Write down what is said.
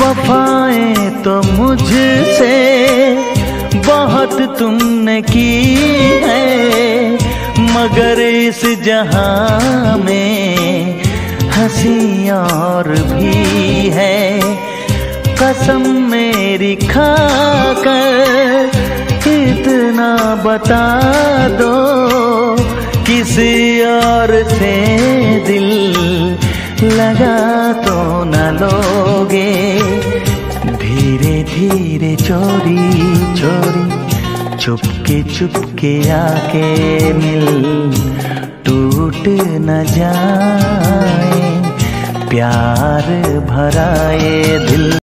वफाएँ तो मुझसे बहुत तुमने की है, मगर इस जहाँ में हँसी और भी है। कसम मेरी खाकर इतना बता दो, किसी और से दिल लगा तो न लोगे धीरे चोरी चोरी चुपके चुपके आके मिल। टूट न जाए प्यार भराए दिल।